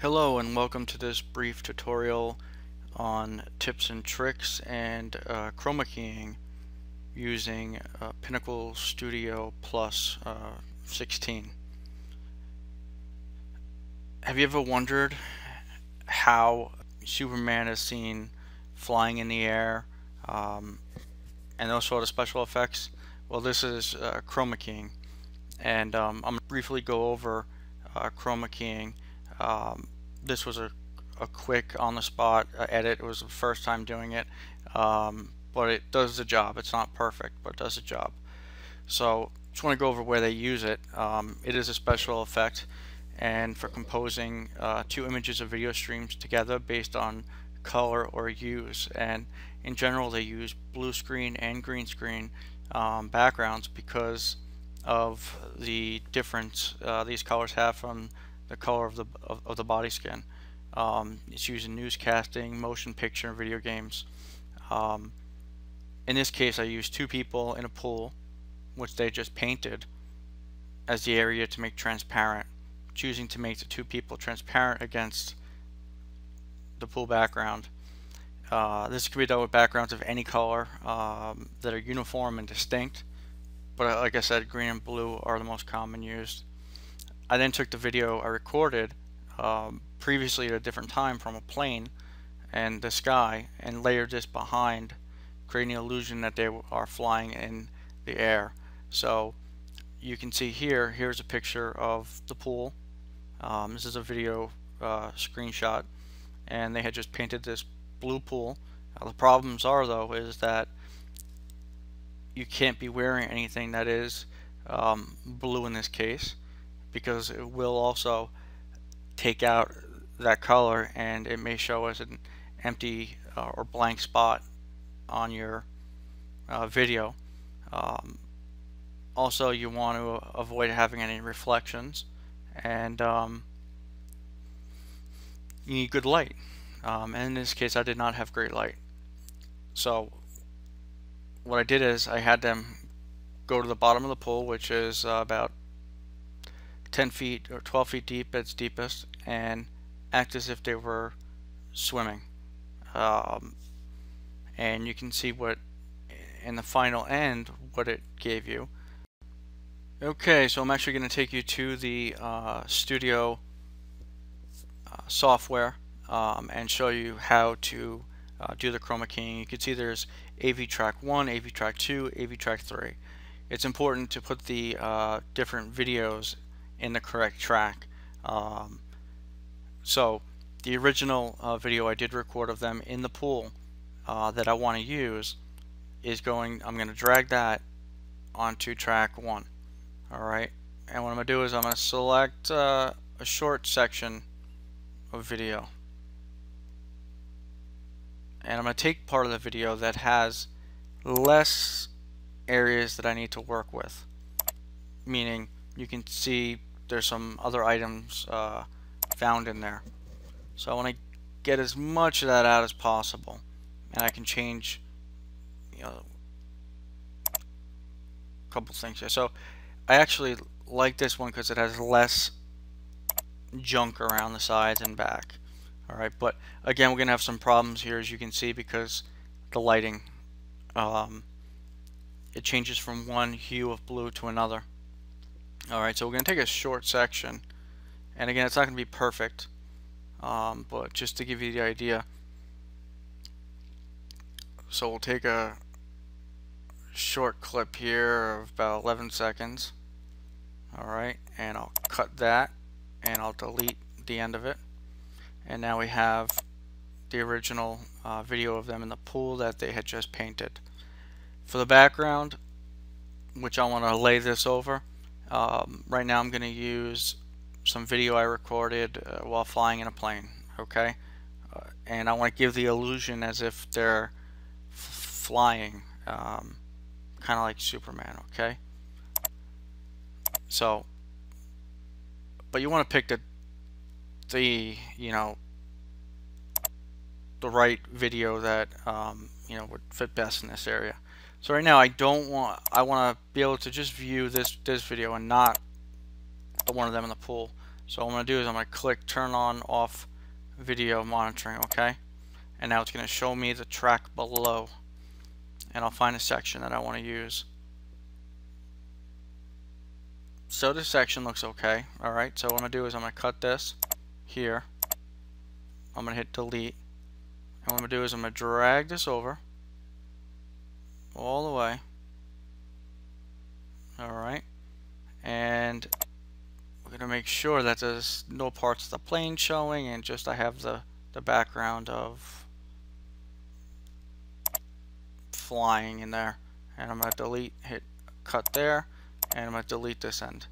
Hello and welcome to this brief tutorial on tips and tricks and uh, chroma keying using uh, Pinnacle Studio Plus uh, 16. Have you ever wondered how Superman is seen flying in the air um, and those sort of special effects? Well this is uh, chroma keying and um, I'm going to briefly go over uh, chroma keying um, this was a, a quick on the spot uh, edit. It was the first time doing it, um, but it does the job. It's not perfect, but it does the job. So just want to go over where they use it. Um, it is a special effect and for composing uh, two images of video streams together based on color or use. and in general they use blue screen and green screen um, backgrounds because of the difference uh, these colors have from the color of the of, of the body skin. Um, it's used in newscasting, motion picture, video games. Um, in this case, I used two people in a pool, which they just painted as the area to make transparent, choosing to make the two people transparent against the pool background. Uh, this can be done with backgrounds of any color um, that are uniform and distinct, but uh, like I said, green and blue are the most common used. I then took the video I recorded um, previously at a different time from a plane and the sky and layered this behind creating the illusion that they are flying in the air. So you can see here here's a picture of the pool. Um, this is a video uh, screenshot and they had just painted this blue pool. The problems are though is that you can't be wearing anything that is um, blue in this case because it will also take out that color and it may show as an empty uh, or blank spot on your uh, video. Um, also you want to avoid having any reflections and um, you need good light. Um, and in this case I did not have great light. So what I did is I had them go to the bottom of the pool which is uh, about 10 feet or 12 feet deep at its deepest and act as if they were swimming. Um, and you can see what in the final end what it gave you. Okay, so I'm actually going to take you to the uh, studio uh, software um, and show you how to uh, do the chroma keying. You can see there's AV track 1, AV track 2, AV track 3. It's important to put the uh, different videos in the correct track. Um, so the original uh, video I did record of them in the pool uh, that I want to use is going, I'm going to drag that onto track 1. Alright, and what I'm going to do is I'm going to select uh, a short section of video. And I'm going to take part of the video that has less areas that I need to work with. Meaning you can see there's some other items uh, found in there. So I want to get as much of that out as possible. And I can change, you know, a couple things here. So I actually like this one because it has less junk around the sides and back. Alright, but again, we're going to have some problems here, as you can see, because the lighting, um, it changes from one hue of blue to another. Alright, so we're going to take a short section. And again, it's not going to be perfect. Um, but just to give you the idea. So we'll take a short clip here of about 11 seconds. Alright, and I'll cut that. And I'll delete the end of it. And now we have the original uh, video of them in the pool that they had just painted. For the background, which I want to lay this over, um, right now I'm going to use some video I recorded uh, while flying in a plane, okay? Uh, and I want to give the illusion as if they're flying, um, kind of like Superman, okay? So, but you want to pick the, the, you know, the right video that, um, you know, would fit best in this area. So right now I don't want, I want to be able to just view this, this video and not one of them in the pool. So what I'm going to do is I'm going to click turn on off video monitoring, okay? And now it's going to show me the track below. And I'll find a section that I want to use. So this section looks okay. Alright, so what I'm going to do is I'm going to cut this here. I'm going to hit delete. And what I'm going to do is I'm going to drag this over all the way. Alright. And we're going to make sure that there's no parts of the plane showing and just I have the, the background of flying in there. And I'm going to delete, hit cut there, and I'm going to delete this end.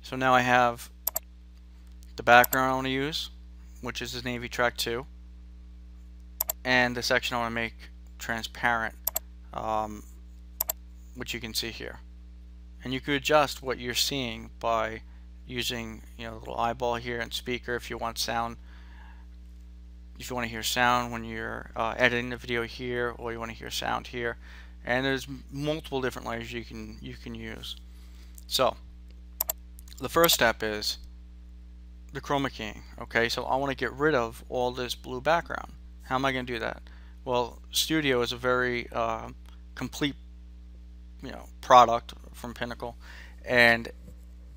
So now I have the background I want to use, which is the AV Track 2, and the section I want to make transparent, um, which you can see here. And you could adjust what you're seeing by using you know a little eyeball here and speaker if you want sound. If you want to hear sound when you're uh, editing the video here or you want to hear sound here. And there's multiple different layers you can you can use. So the first step is the chroma keying okay? So I want to get rid of all this blue background. How am I going to do that well studio is a very uh, complete you know product from Pinnacle and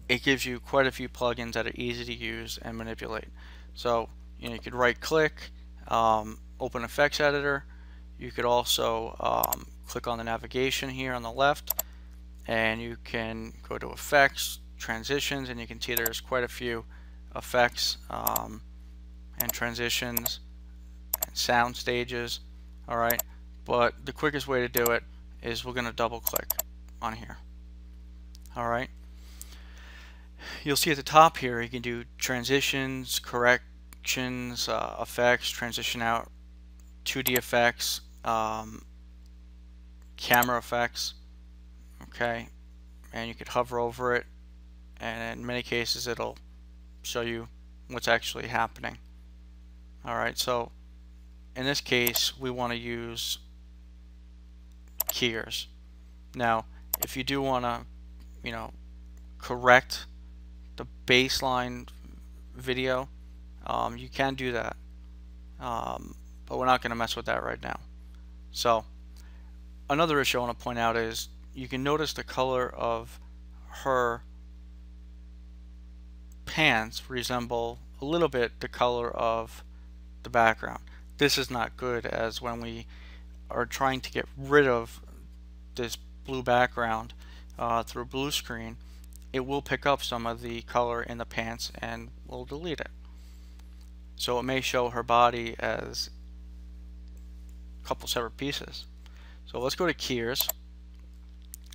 it gives you quite a few plugins that are easy to use and manipulate. So you know you could right click, um, open effects editor. You could also um, click on the navigation here on the left and you can go to effects, transitions, and you can see there's quite a few effects um, and transitions and sound stages. Alright, but the quickest way to do it is we're going to double click on here. Alright, you'll see at the top here you can do transitions, corrections, uh, effects, transition out, 2D effects, um, camera effects, okay, and you could hover over it and in many cases it'll show you what's actually happening. Alright, so in this case we want to use keyers. Now if you do want to you know correct the baseline video, um, you can do that. Um, but we're not going to mess with that right now. So another issue I want to point out is you can notice the color of her pants resemble a little bit the color of the background. This is not good as when we are trying to get rid of this blue background uh, through blue screen it will pick up some of the color in the pants and will delete it. So it may show her body as a couple separate pieces. So let's go to Keyers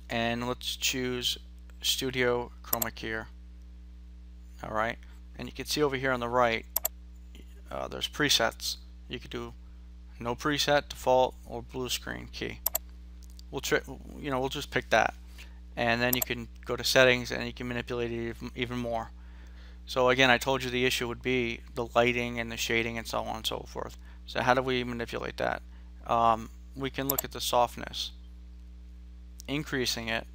and let's choose Studio Chroma Keyer. Alright, and you can see over here on the right uh, there's presets. You could do no preset, default, or blue screen key. We'll you know we'll just pick that and then you can go to settings and you can manipulate it even more. So again, I told you the issue would be the lighting and the shading and so on and so forth. So how do we manipulate that? Um, we can look at the softness. Increasing it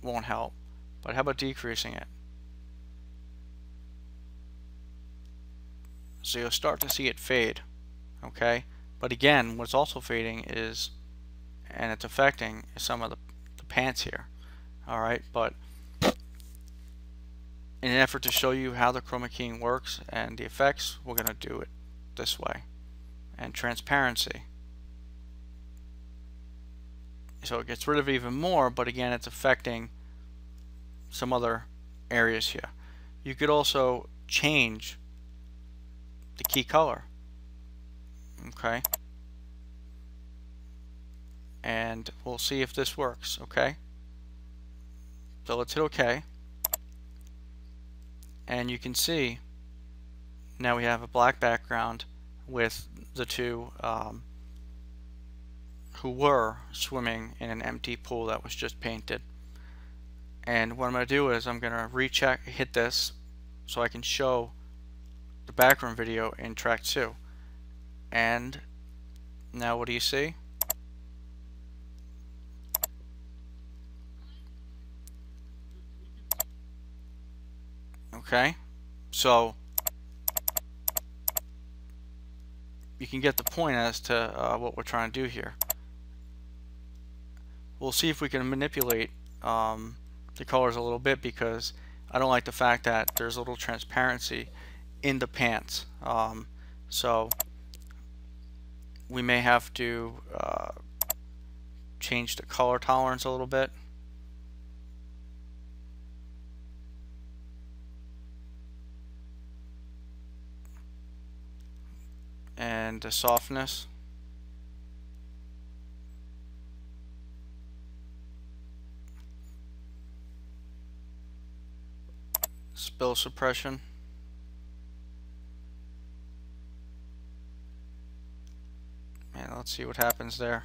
won't help, but how about decreasing it? So you'll start to see it fade, okay? But again, what's also fading is, and it's affecting, some of the, the pants here alright but in an effort to show you how the chroma keying works and the effects we're going to do it this way. And transparency. So it gets rid of even more but again it's affecting some other areas here. You could also change the key color okay and we'll see if this works okay so let's hit OK. And you can see now we have a black background with the two um, who were swimming in an empty pool that was just painted. And what I'm going to do is I'm going to recheck, hit this so I can show the background video in track 2. And now what do you see? okay So you can get the point as to uh, what we're trying to do here. We'll see if we can manipulate um, the colors a little bit because I don't like the fact that there's a little transparency in the pants. Um, so we may have to uh, change the color tolerance a little bit. and the softness. Spill suppression. And let's see what happens there.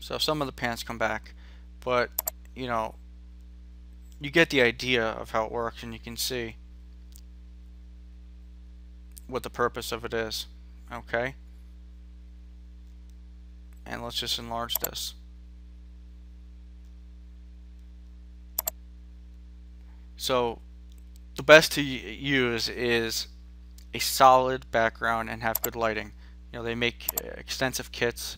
So some of the pants come back, but you know, you get the idea of how it works and you can see what the purpose of it is okay? And let's just enlarge this. So the best to use is a solid background and have good lighting you know they make extensive kits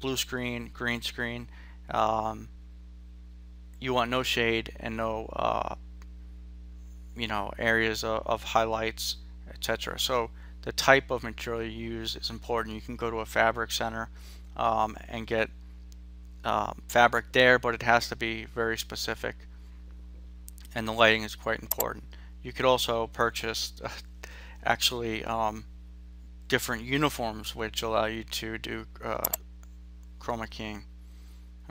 blue screen green screen um, you want no shade and no uh, you know areas of, of highlights etc so the type of material you use is important. You can go to a fabric center um, and get um, fabric there, but it has to be very specific. And the lighting is quite important. You could also purchase actually um, different uniforms which allow you to do uh, chroma keying.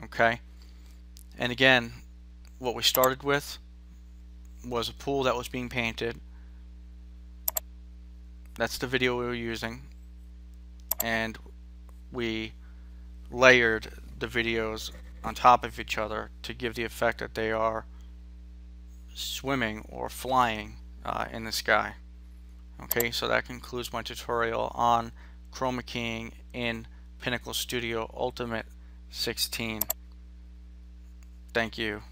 Okay, and again, what we started with was a pool that was being painted. That's the video we were using. And we layered the videos on top of each other to give the effect that they are swimming or flying uh, in the sky okay so that concludes my tutorial on chroma keying in Pinnacle Studio Ultimate 16 thank you